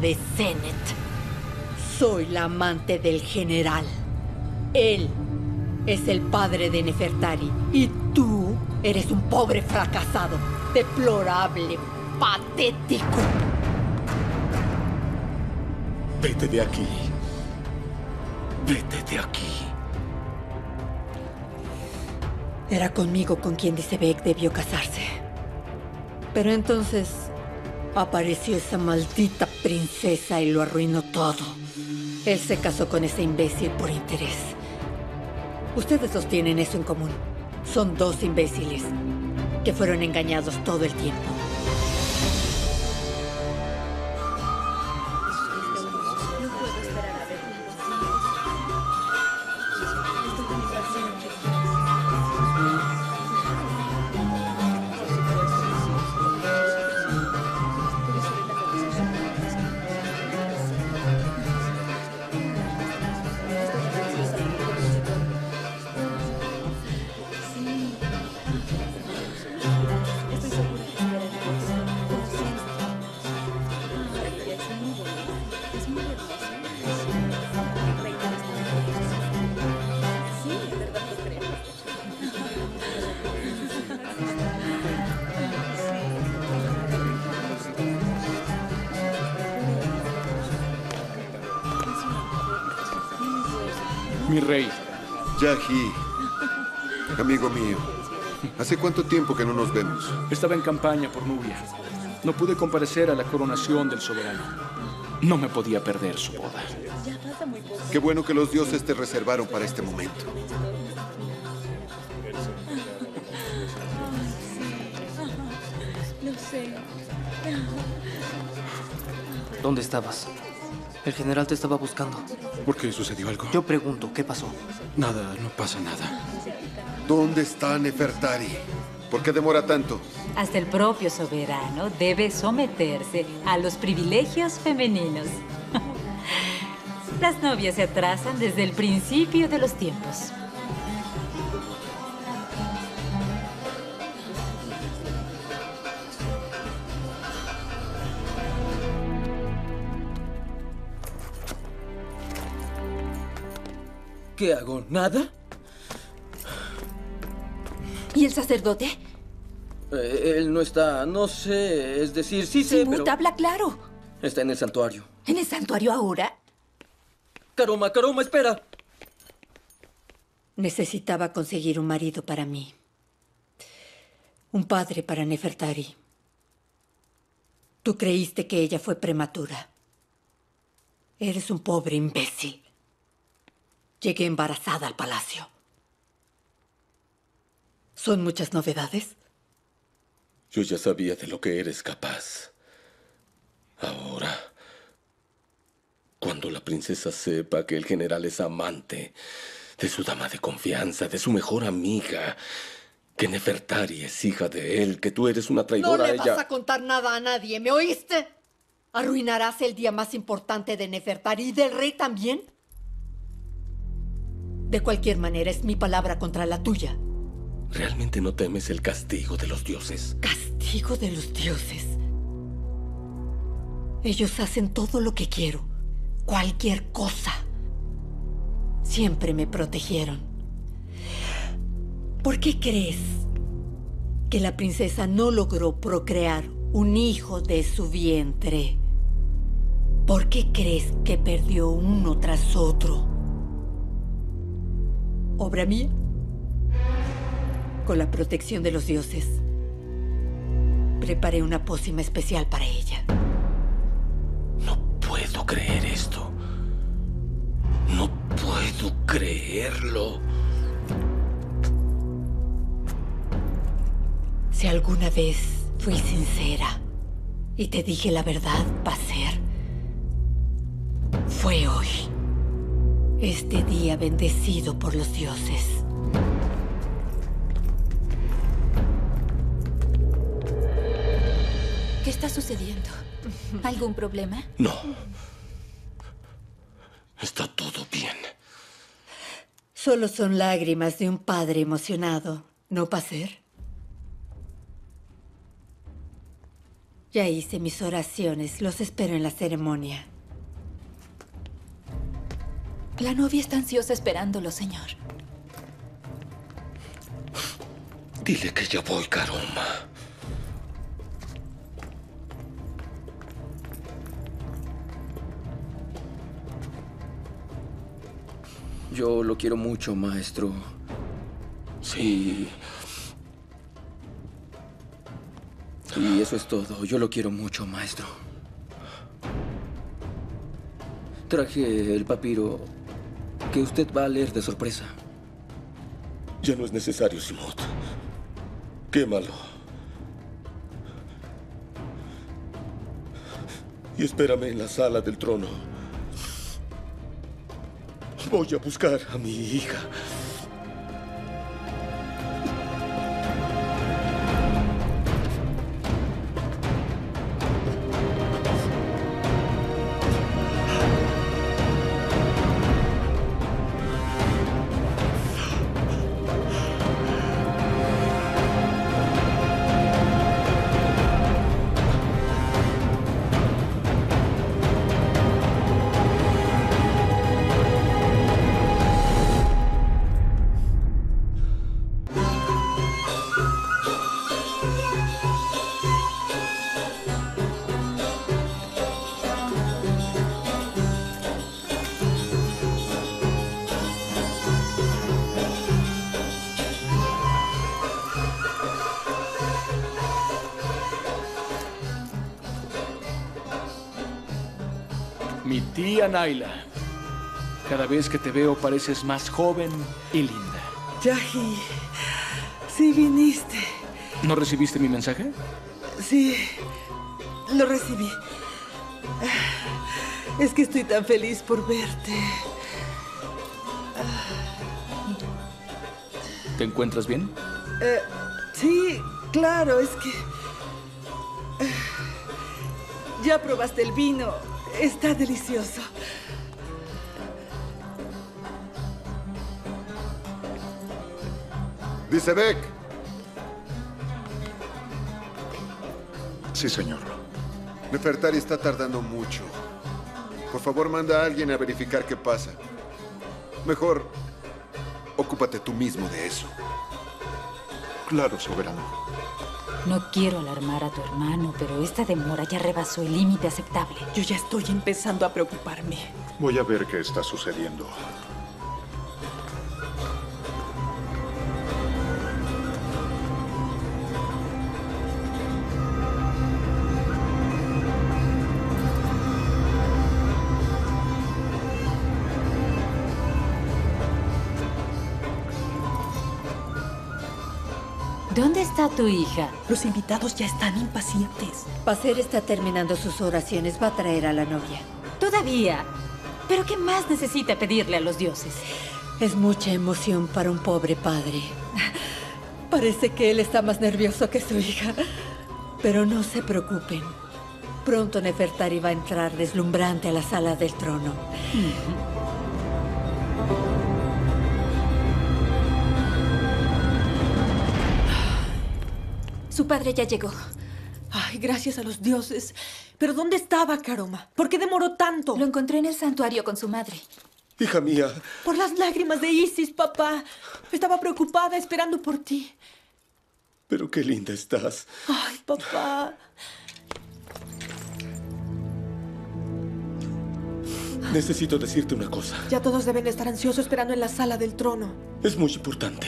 de Zenet. Soy la amante del general. Él es el padre de Nefertari. Y tú eres un pobre fracasado, deplorable, patético. Vete de aquí. Vete de aquí. Era conmigo con quien Disebek debió casarse. Pero entonces apareció esa maldita princesa y lo arruinó todo. Él se casó con ese imbécil por interés. Ustedes dos tienen eso en común. Son dos imbéciles que fueron engañados todo el tiempo. Mi rey. Yahi, amigo mío, ¿hace cuánto tiempo que no nos vemos? Estaba en campaña por Nubia. No pude comparecer a la coronación del soberano. No me podía perder su boda. Qué bueno que los dioses te reservaron para este momento. Lo sé. ¿Dónde estabas? El general te estaba buscando. ¿Por qué sucedió algo? Yo pregunto, ¿qué pasó? Nada, no pasa nada. ¿Dónde está Nefertari? ¿Por qué demora tanto? Hasta el propio soberano debe someterse a los privilegios femeninos. Las novias se atrasan desde el principio de los tiempos. ¿Qué hago? ¿Nada? ¿Y el sacerdote? Eh, él no está, no sé, es decir, sí sé, Simut, pero habla claro. está en el santuario. ¿En el santuario ahora? Karoma, Karoma, espera. Necesitaba conseguir un marido para mí. Un padre para Nefertari. Tú creíste que ella fue prematura. Eres un pobre imbécil. Llegué embarazada al palacio. ¿Son muchas novedades? Yo ya sabía de lo que eres capaz. Ahora, cuando la princesa sepa que el general es amante de su dama de confianza, de su mejor amiga, que Nefertari es hija de él, que tú eres una No traidora le a ella. vas a contar nada a nadie, ¿me oíste? ¿Arruinarás el día más importante de Nefertari y del rey también? De cualquier manera, es mi palabra contra la tuya. ¿Realmente no temes el castigo de los dioses? Castigo de los dioses. Ellos hacen todo lo que quiero. Cualquier cosa. Siempre me protegieron. ¿Por qué crees que la princesa no logró procrear un hijo de su vientre? ¿Por qué crees que perdió uno tras otro? ¿Obra mía? Con la protección de los dioses, preparé una pócima especial para ella. puedo creer esto. No puedo creerlo. Si alguna vez fui sincera y te dije la verdad, Paser, fue hoy. Este día bendecido por los dioses. ¿Qué está sucediendo? ¿Algún problema? No. Está todo bien. Solo son lágrimas de un padre emocionado ¿No paser? Ya hice mis oraciones. Los espero en la ceremonia. La novia está ansiosa esperándolo, señor. Dile que ya voy, Karoma. Yo lo quiero mucho, maestro. Sí. Y eso es todo. Yo lo quiero mucho, maestro. Traje el papiro que usted va a leer de sorpresa. Ya no es necesario, Simot. Quémalo. Y espérame en la sala del trono. Voy a buscar a mi hija. Tía Naila. Cada vez que te veo pareces más joven y linda. Yahi, sí viniste. ¿No recibiste mi mensaje? Sí, lo recibí. Es que estoy tan feliz por verte. ¿Te encuentras bien? Eh, sí, claro, es que... eh, Ya probaste el vino. Está delicioso. Dice Beck. Sí, señor. Nefertari está tardando mucho. Por favor, manda a alguien a verificar qué pasa. Mejor, ocúpate tú mismo de eso. Claro, soberano. No quiero alarmar a tu hermano, pero esta demora ya rebasó el límite aceptable. Yo ya estoy empezando a preocuparme. Voy a ver qué está sucediendo. Tu hija? Los invitados ya están impacientes. Paser está terminando sus oraciones. Va a traer a la novia. Todavía. ¿Pero qué más necesita pedirle a los dioses? Es mucha emoción para un pobre padre. Parece que él está más nervioso que su hija. Pero no se preocupen. Pronto Nefertari va a entrar deslumbrante a la sala del trono. Su padre ya llegó. Ay, gracias a los dioses. Pero ¿dónde estaba Karoma? ¿Por qué demoró tanto? Lo encontré en el santuario con su madre. Hija mía, Por las lágrimas de Isis, papá. Estaba preocupada esperando por ti. pero qué linda estás. Ay, papá. Necesito decirte una cosa. Ya todos deben estar ansiosos esperando en la sala del trono. Es muy importante.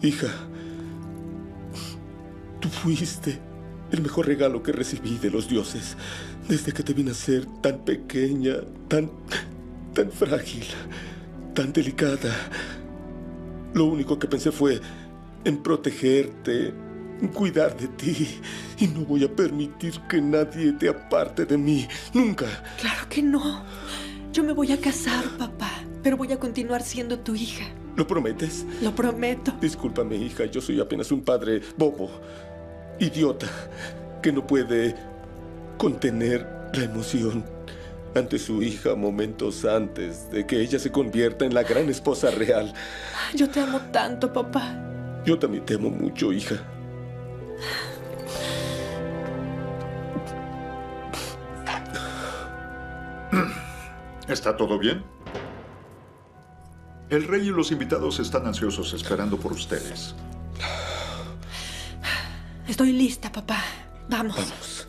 Hija, tú fuiste el mejor regalo que recibí de los dioses desde que te vine a ser tan pequeña, tan, tan frágil, tan delicada. Lo único que pensé fue en protegerte, en cuidar de ti. Y no voy a permitir que nadie te aparte de mí. Nunca. Claro que no. Yo me voy a casar, papá. Pero voy a continuar siendo tu hija. ¿Lo prometes? Lo prometo. Discúlpame, hija, yo soy apenas un padre bobo, idiota, que no puede contener la emoción ante su hija momentos antes de que ella se convierta en la gran esposa real. Yo te amo tanto, papá. Yo también te amo mucho, hija. ¿Está todo bien? El rey y los invitados están ansiosos esperando por ustedes. Estoy lista, papá. Vamos.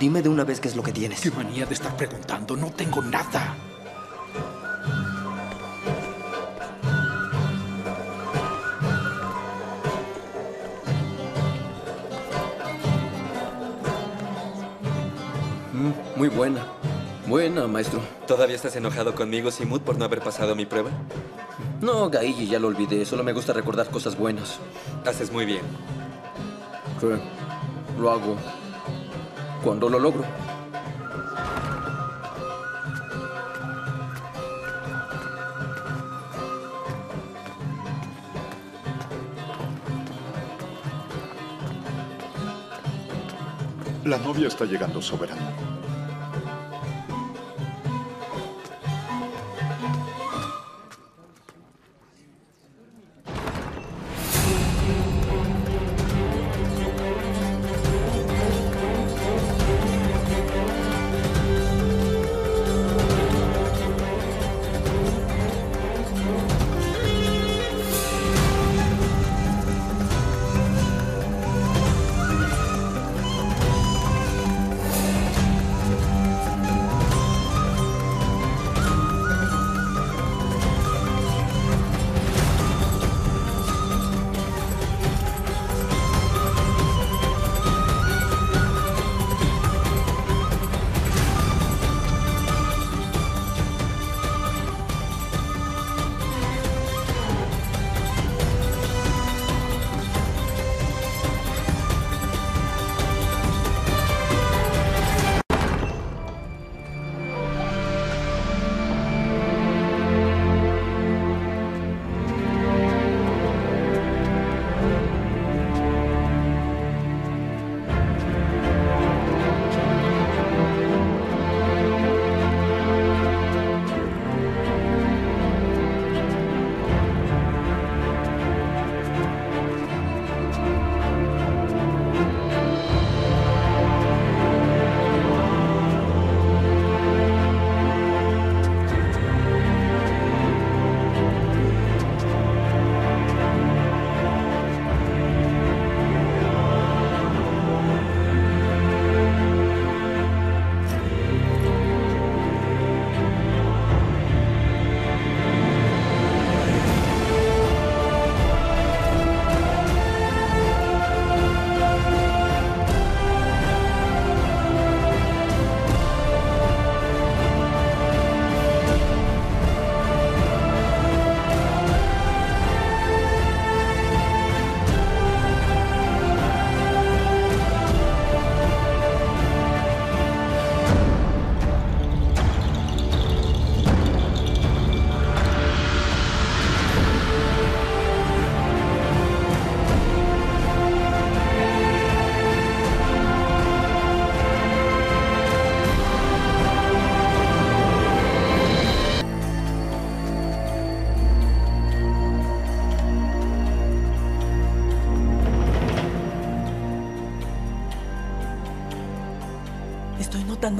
Dime de una vez qué es lo que tienes. Qué manía de estar preguntando. No tengo nada. Mm, muy buena. Buena, maestro. ¿Todavía estás enojado conmigo, Simut, por no haber pasado mi prueba? No, Gaiji, ya lo olvidé. Solo me gusta recordar cosas buenas. Haces muy bien. ¿Qué? Lo hago cuando lo logro. La novia está llegando, soberano.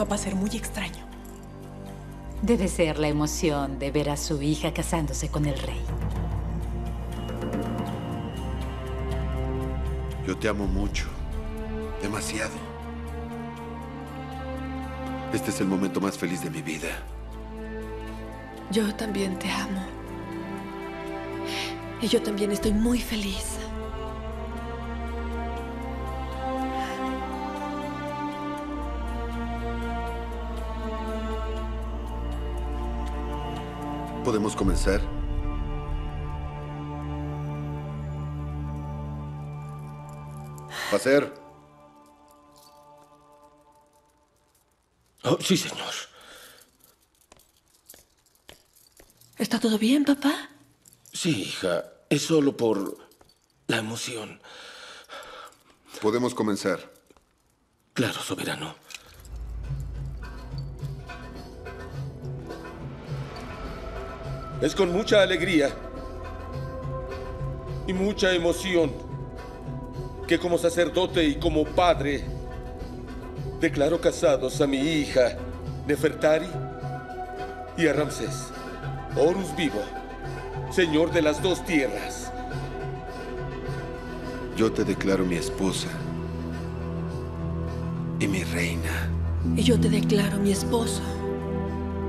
Notando a ser muy extraño. Debe ser la emoción de ver a su hija casándose con el rey. Yo te amo mucho. Demasiado. Este es el momento más feliz de mi vida. Yo también te amo. Y yo también estoy muy feliz. ¿Podemos comenzar? Hacer. Oh, sí, señor. ¿Está todo bien, papá? Sí, hija. Es solo por la emoción. Podemos comenzar. Claro, soberano. Es con mucha alegría y mucha emoción que como sacerdote y como padre declaro casados a mi hija Nefertari y a Ramsés, Horus vivo, señor de las dos tierras. Yo te declaro mi esposa y mi reina. Y yo te declaro mi esposo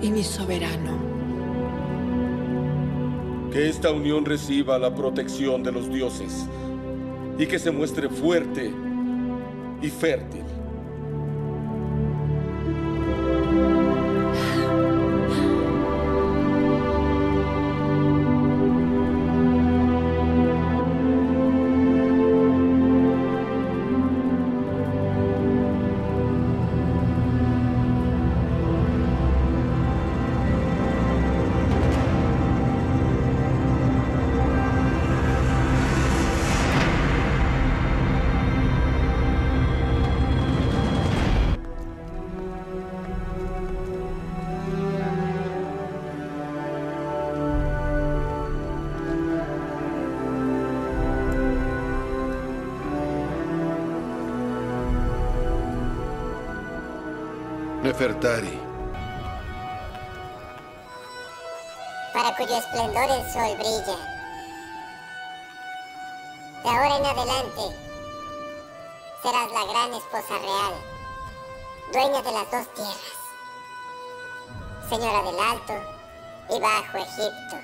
y mi soberano. Que esta unión reciba la protección de los dioses y que se muestre fuerte y fértil. Para cuyo esplendor el sol brilla. De ahora en adelante serás la gran esposa real, dueña de las dos tierras, señora del Alto y Bajo Egipto.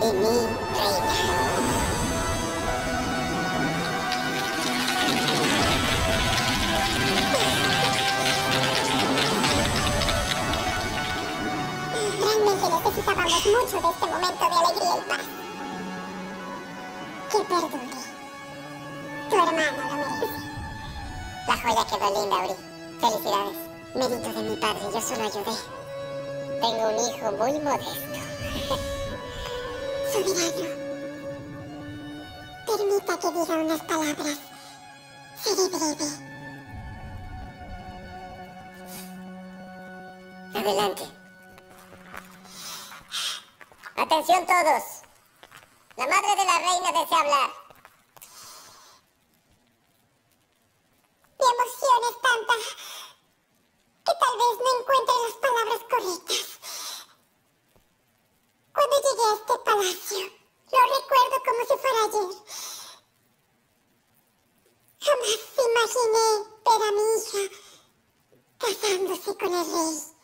Y mi reina. Mucho de este momento de alegría y paz. Que perdure. Tu hermano lo merece. La joya quedó linda, Uri. Felicidades. Mérito de mi padre, yo solo ayudé. Tengo un hijo muy modesto. Soberano. Permita que diga unas palabras. Seré breve. Adelante. Atención todos. La madre de la reina desea hablar. Mi emoción es tanta que tal vez no encuentre las palabras correctas. Cuando llegué a este palacio, lo recuerdo como si fuera ayer. Jamás imaginé ver a mi hija casándose con el rey.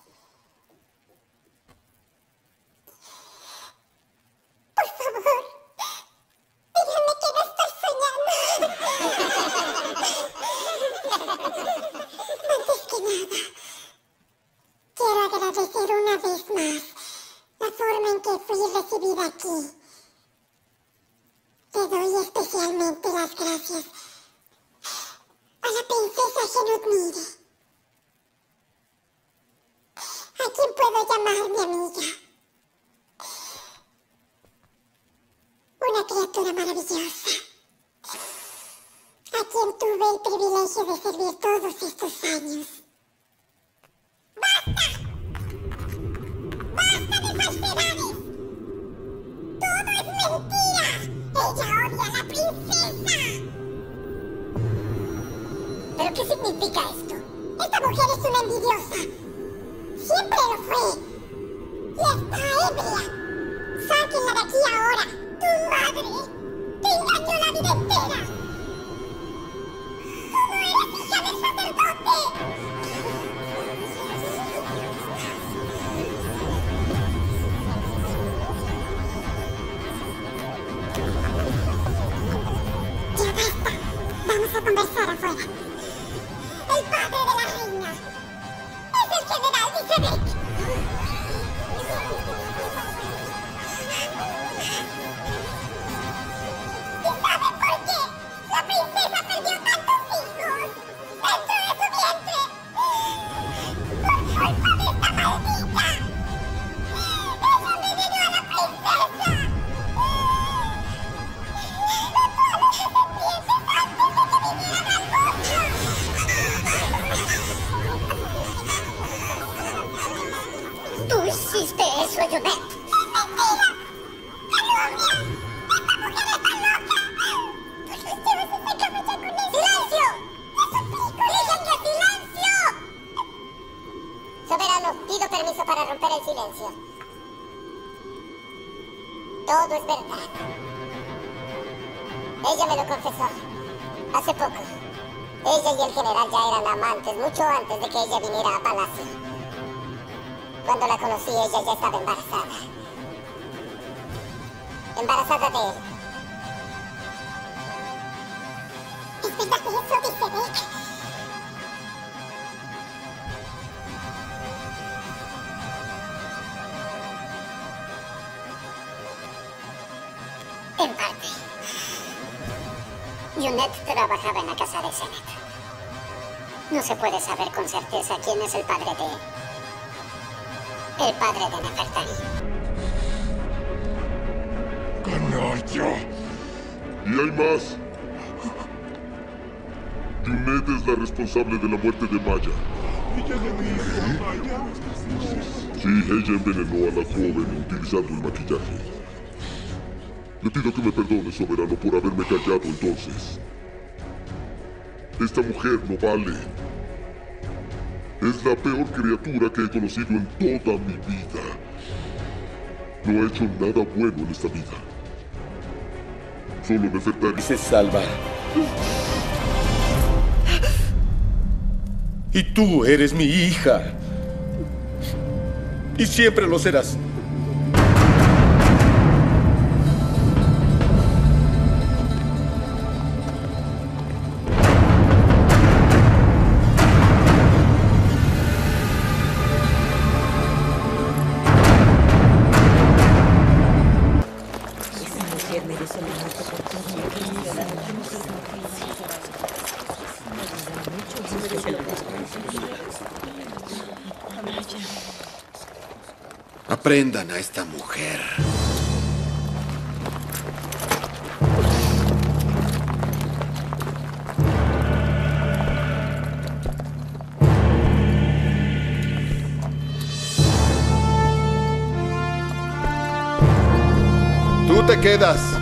Conversar afuera. Cuando la conocí, ella ya estaba embarazada. Embarazada de él. ¿Es verdad eso, dice Beck? En parte. Yunet trabajaba en la casa de Zenet. No se puede saber con certeza quién es el padre de... El padre de Nefertari. ¡Canalla! Y hay más. Junet es la responsable de la muerte de Maya. Sí, ella envenenó a la joven utilizando el maquillaje. Le pido que me perdone, soberano, por haberme callado entonces. Esta mujer no vale. Es la peor criatura que he conocido en toda mi vida. No ha hecho nada bueno en esta vida. Solo Nefertari se salva. Y tú eres mi hija. Y siempre lo serás. Aprendan a esta mujer. Tú te quedas.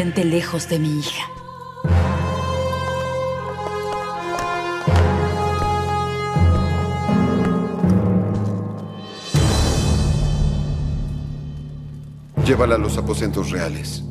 Lejos de mi hija. Llévala a los aposentos reales.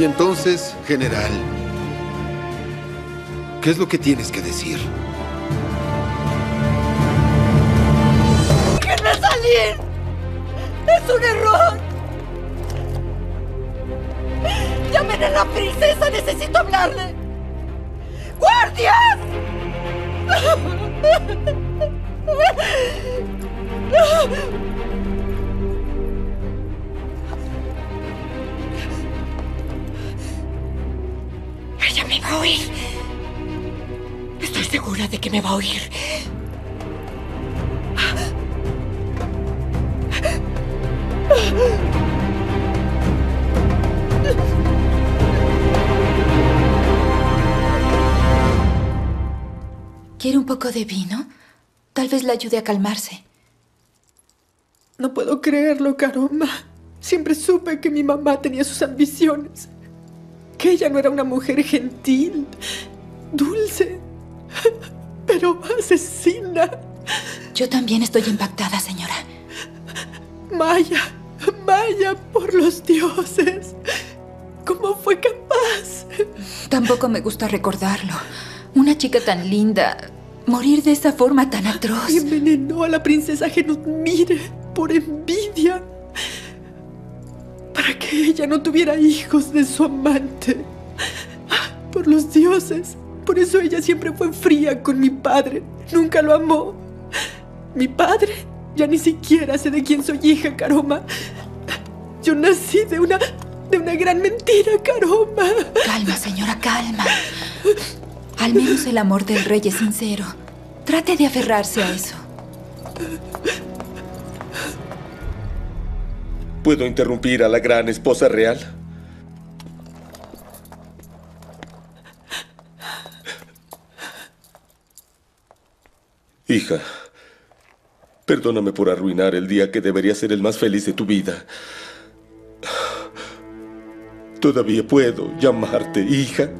Y entonces, general, ¿qué es lo que tienes que decir? ¡Déjenme salir! ¡Es un error! ¡Llamen a la princesa! ¡Necesito hablarle! ¡Guardias! Ella me va a oír. Estoy segura de que me va a oír. ¿Quiere un poco de vino? Tal vez le ayude a calmarse. No puedo creerlo, Caroma. Siempre supe que mi mamá tenía sus ambiciones. Que ella no era una mujer gentil, dulce, pero asesina. Yo también estoy impactada, señora. Maya, Maya, por los dioses. ¿Cómo fue capaz? Tampoco me gusta recordarlo. Una chica tan linda, morir de esa forma tan atroz. Y envenenó a la princesa Genut. Mire, por envidia. Para que ella no tuviera hijos de su amante. Por los dioses. Por eso ella siempre fue fría con mi padre. Nunca lo amó. Mi padre ya ni siquiera sé de quién soy hija, Caroma. Yo nací de una de una gran mentira, Caroma. Calma, señora, calma. Al menos el amor del rey es sincero. Trate de aferrarse a eso. ¿Puedo interrumpir a la gran esposa real? Hija, perdóname por arruinar el día que debería ser el más feliz de tu vida. ¿Todavía puedo llamarte hija?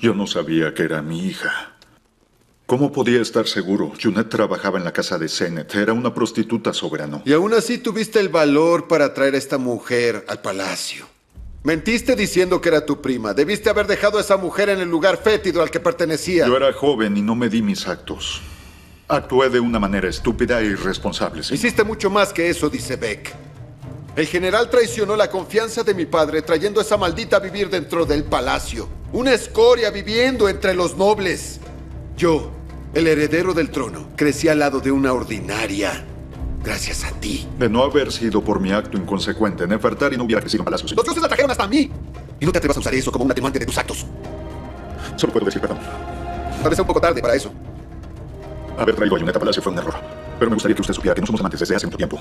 Yo no sabía que era mi hija. ¿Cómo podía estar seguro? Junet trabajaba en la casa de Zenet. Era una prostituta soberano. Y aún así tuviste el valor para traer a esta mujer al palacio. Mentiste diciendo que era tu prima. Debiste haber dejado a esa mujer en el lugar fétido al que pertenecía. Yo era joven y no medí mis actos. Actué de una manera estúpida e irresponsable. señor. Hiciste mucho más que eso, dice Beck. El general traicionó la confianza de mi padre trayendo a esa maldita a vivir dentro del palacio. Una escoria viviendo entre los nobles. Yo, el heredero del trono, crecí al lado de una ordinaria. Gracias a ti. De no haber sido por mi acto inconsecuente, Nefertari no hubiera crecido en palacio. Los dioses la trajeron hasta mí. Y no te atrevas a usar eso como un atenuante de tus actos. Solo puedo decir perdón. Tal vez sea un poco tarde para eso. Haber traído a Junet a palacio fue un error. Pero me gustaría que usted supiera que no somos amantes desde hace mucho tiempo.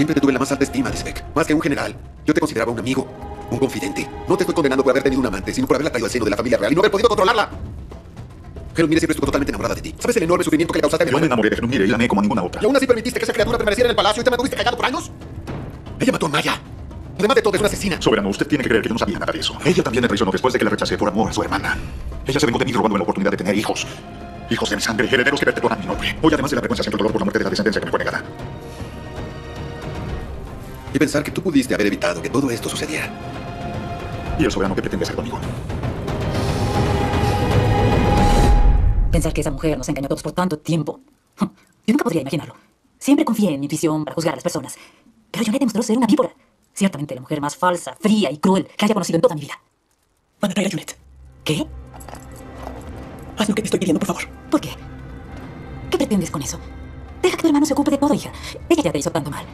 Siempre te tuve la más alta estima, Desbeck. Más que un general. Yo te consideraba un amigo, un confidente. No te estoy condenando por haber tenido un amante, sino por haberla traído al seno de la familia real y no haber podido controlarla. Helen Mire siempre estuvo totalmente enamorada de ti. ¿Sabes el enorme sufrimiento que le causaste a mi Yo me enamoré de Helen Mire y la amé como a ninguna otra. ¿Y aún así permitiste que esa criatura permaneciera en el palacio y te mantuviste callado por años? Ella mató a Maya. Además de todo, es una asesina. Soberano, usted tiene que creer que yo no sabía nada de eso. Ella también me traicionó después de que la rechacé por amor a su hermana. Ella se vengó de mí robando la oportunidad de tener hijos. Hijos de mi sangre, herederos que perpetuarán mi nombre. Hoy, además de la vergüenza, siento el dolor por la muerte de la descendencia que me fue negada. Y pensar que tú pudiste haber evitado que todo esto sucediera. ¿Y el soberano qué pretende hacer conmigo? Pensar que esa mujer nos engañó a todos por tanto tiempo. Yo nunca podría imaginarlo. Siempre confié en mi intuición para juzgar a las personas. Pero Janet demostró ser una víbora. Ciertamente la mujer más falsa, fría y cruel que haya conocido en toda mi vida. Van a traer a Junet. ¿Qué? Haz lo que te estoy pidiendo, por favor. ¿Por qué? ¿Qué pretendes con eso? Deja que tu hermano se ocupe de todo, hija. Ella ya te hizo tanto mal.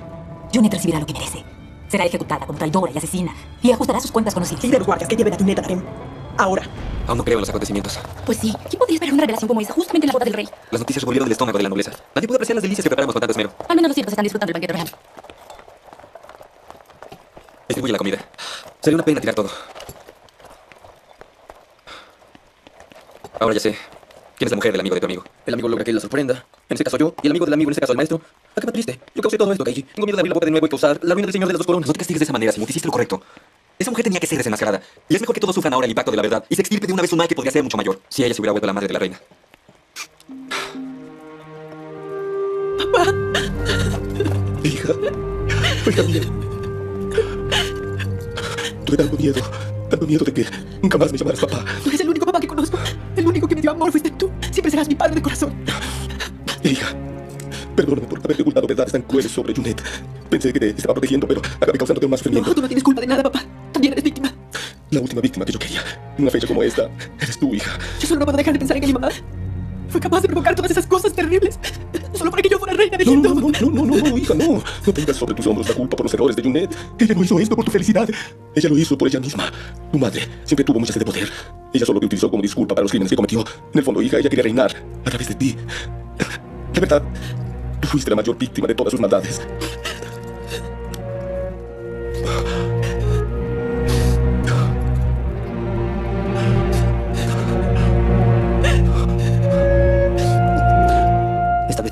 Junet recibirá lo que merece. Será ejecutada como traidora y asesina y ajustará sus cuentas con los Pide a los guardias que lleven a Junet a. Ahora. Aún no creo en los acontecimientos. Pues sí, ¿quién podría esperar una revelación como esa justamente en la boda del rey? Las noticias revolvieron del estómago de la nobleza. Nadie pudo apreciar las delicias que preparamos con tanto esmero. Al menos los siervos están disfrutando el banquete real. Distribuye la comida. Sería una pena tirar todo. Ahora ya sé. ¿Quién es la mujer del amigo de tu amigo? El amigo logra que él la sorprenda. En este caso yo, y el amigo del amigo, en este caso el maestro. Acaba triste. Yo causé todo esto, Keiji. Tengo miedo de abrir la boca de nuevo y causar la ruina del señor de las dos coronas. No te castigues de esa manera, Simut. Hiciste lo correcto. Esa mujer tenía que ser desenmascarada. Y es mejor que todos sufran ahora el impacto de la verdad y se extirpe de una vez un mal que podría ser mucho mayor si ella se hubiera vuelto la madre de la reina. Hija, oiga bien. Tuve tanto miedo, tanto miedo de que nunca más me llamaras papá. Tú eres el único papá que conozco. El único que me dio amor fuiste. Siempre serás mi padre de corazón. Hija, perdóname por haberte ocultado verdades tan crueles sobre Junet. Pensé que te estaba protegiendo, pero acabé causándote más sufrimiento. No, tú no tienes culpa de nada, papá. También eres víctima. La última víctima que yo quería. En una fecha como esta, eres tú, hija. Yo solo no puedo dejar de pensar en que mi mamá fue capaz de provocar todas esas cosas terribles. Solo para que yo fuera reina del No, no, no, no, no, no, no, hija, no. No tengas sobre tus hombros la culpa por los errores de Junet. Ella no hizo esto por tu felicidad. Ella lo hizo por ella misma. Tu madre siempre tuvo mucha sed de poder. Ella solo te utilizó como disculpa para los crímenes que cometió. En el fondo, hija, ella quería reinar a través de ti. De verdad, tú fuiste la mayor víctima de todas sus maldades.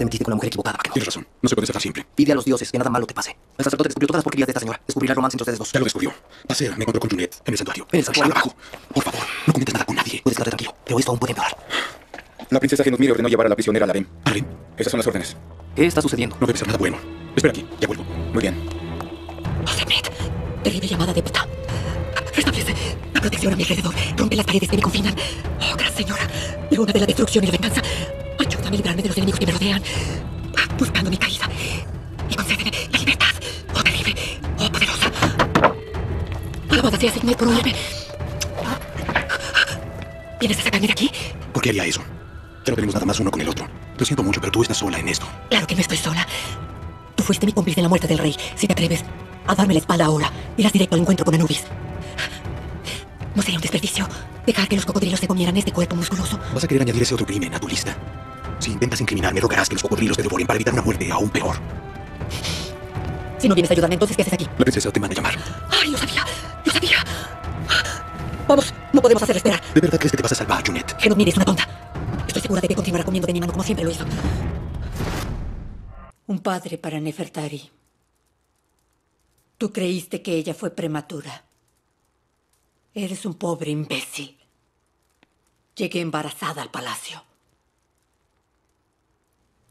Te metiste con la mujer equivocada. Tienes razón. No se puede acertar siempre. Pide a los dioses que nada malo te pase. El sacerdote descubrió todas las porquerías de esta señora. Descubrirá el romance entre ustedes dos. Ya lo descubrió. Pasea, me encontró con Junet en el santuario. En el santuario. abajo. Por favor, no comentes nada con nadie. Puedes quedarte tranquilo, pero esto aún puede empeorar. La princesa Genusmire ordenó llevar a la prisionera a Larem. ¿Arlen? Esas son las órdenes. ¿Qué está sucediendo? No debe ser nada bueno. Espera aquí, ya vuelvo. Muy bien. Semet, terrible llamada de puta. Restablece la protección a mi alrededor. Rompe las paredes que me confinan. Oh, gran señora. Leona de la destrucción y la venganza. Ayúdame a librarme de los enemigos que me rodean. Buscando mi caída. Y concédeme la libertad. Oh, terrible. Oh, poderosa. Alabada sea Signet por oírme. ¿Vienes a sacarme de aquí? ¿Por qué haría eso? Ya no tenemos nada más uno con el otro. Lo siento mucho, pero tú estás sola en esto. Claro que no estoy sola. Tú fuiste mi cómplice en la muerte del rey. Si te atreves a darme la espalda ahora, irás directo al encuentro con Anubis. No sería un desperdicio dejar que los cocodrilos se comieran este cuerpo musculoso. Vas a querer añadir ese otro crimen a tu lista. Si intentas incriminarme, rogarás que los cocodrilos te devoren para evitar una muerte aún peor. Si no vienes a ayudarme, entonces, ¿qué haces aquí? La princesa te manda a llamar. ¡Ay, lo sabía! ¡Lo sabía! Vamos, no podemos hacer esperar. ¿De verdad crees que te vas a salvar, Junet? Que no mires una tonta. Estoy segura de que continuará comiendo de mi mano como siempre lo hizo. Un padre para Nefertari. Tú creíste que ella fue prematura. Eres un pobre imbécil. Llegué embarazada al palacio.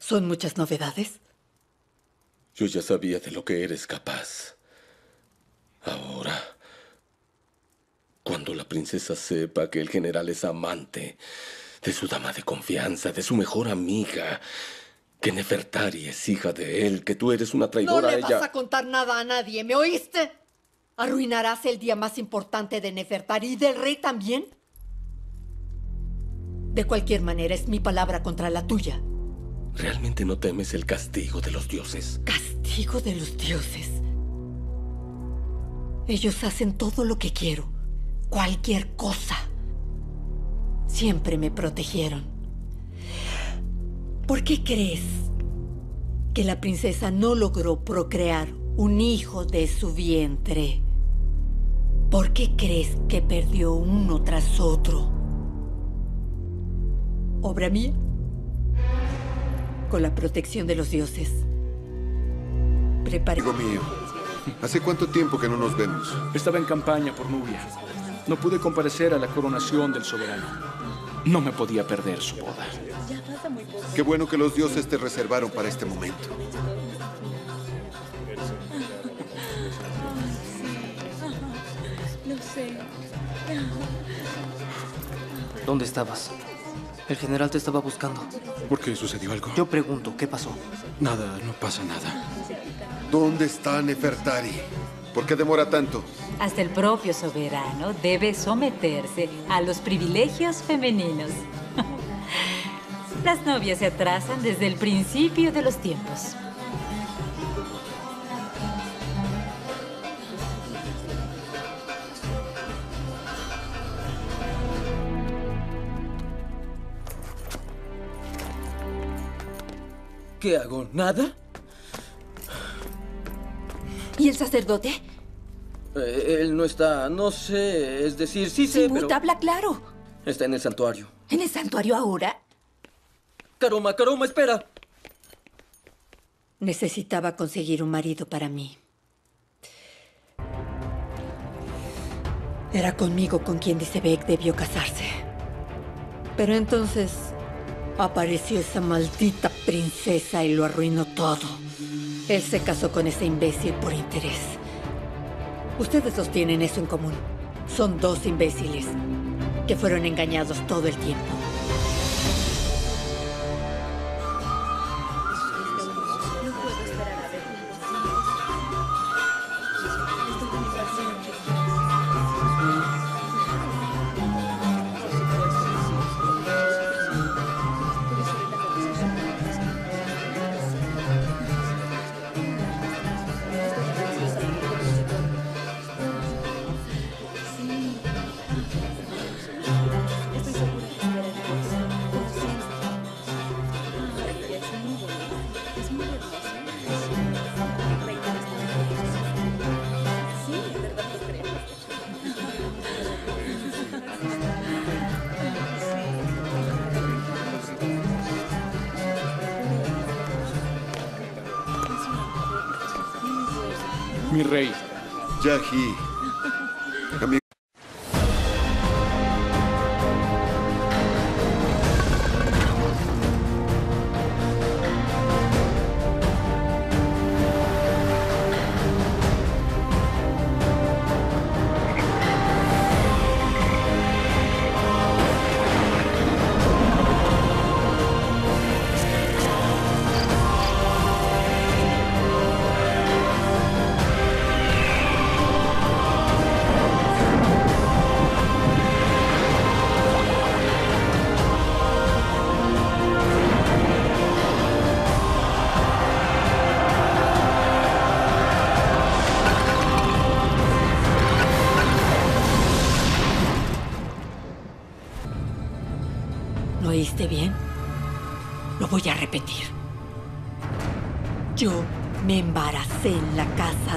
¿Son muchas novedades? Yo ya sabía de lo que eres capaz. Ahora, cuando la princesa sepa que el general es amante de su dama de confianza, de su mejor amiga, que Nefertari es hija de él, que tú eres una No traidora le a ella. vas a contar nada a nadie, ¿me oíste? ¿Arruinarás el día más importante de Nefertari y del rey también? De cualquier manera, es mi palabra contra la tuya. ¿Realmente no temes el castigo de los dioses? Castigo de los dioses. Ellos hacen todo lo que quiero. Cualquier cosa. Siempre me protegieron. ¿Por qué crees que la princesa no logró procrear un hijo de su vientre? ¿Por qué crees que perdió uno tras otro? ¿Obra mía? Con la protección de los dioses. Prepare. Amigo mío, ¿hace cuánto tiempo que no nos vemos? Estaba en campaña por Nubia. No pude comparecer a la coronación del soberano. No me podía perder su boda. Qué bueno que los dioses te reservaron para este momento. Lo sé. ¿Dónde estabas? El general te estaba buscando. ¿Por qué sucedió algo? Yo pregunto, ¿qué pasó? Nada, no pasa nada. ¿Dónde está Nefertari? ¿Por qué demora tanto? Hasta el propio soberano debe someterse a los privilegios femeninos. Las novias se atrasan desde el principio de los tiempos. ¿Qué hago? ¿Nada? ¿Y el sacerdote? Eh, él no está, no sé, es decir, sí sé, Simut, pero habla claro. está en el santuario. ¿En el santuario ahora? Caroma, Caroma, espera. Necesitaba conseguir un marido para mí. Era conmigo con quien Dicebek debió casarse. Pero entonces apareció esa maldita princesa y lo arruinó todo. Él se casó con ese imbécil por interés. Ustedes dos tienen eso en común. Son dos imbéciles que fueron engañados todo el tiempo. Yahi.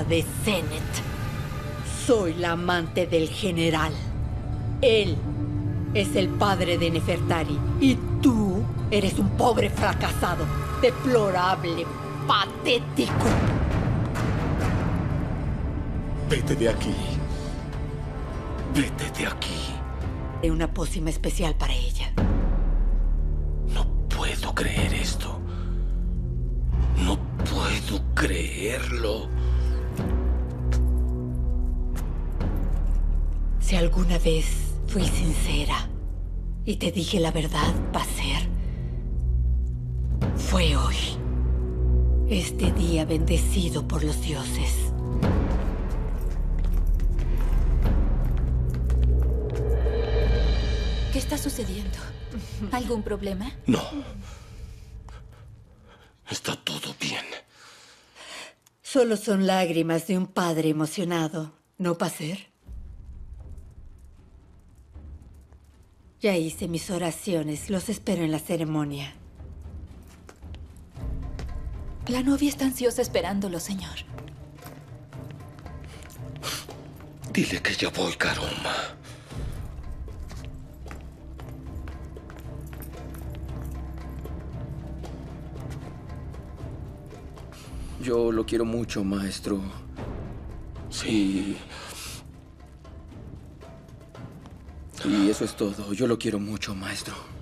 De Zenet. Soy la amante del general. Él es el padre de Nefertari. Y tú eres un pobre fracasado, deplorable, patético. Vete de aquí. Vete de aquí. De una pócima especial para ella. No puedo creer esto. No puedo creerlo. Si alguna vez fui sincera y te dije la verdad, Paser, fue hoy. Este día bendecido por los dioses. ¿Qué está sucediendo? ¿Algún problema? No. Está todo bien. Solo son lágrimas de un padre emocionado, ¿no, Paser? Ya hice mis oraciones, los espero en la ceremonia. La novia está ansiosa esperándolo, señor. Dile que ya voy, Karoma. Yo lo quiero mucho, maestro. Sí. Y eso es todo. Yo lo quiero mucho, maestro.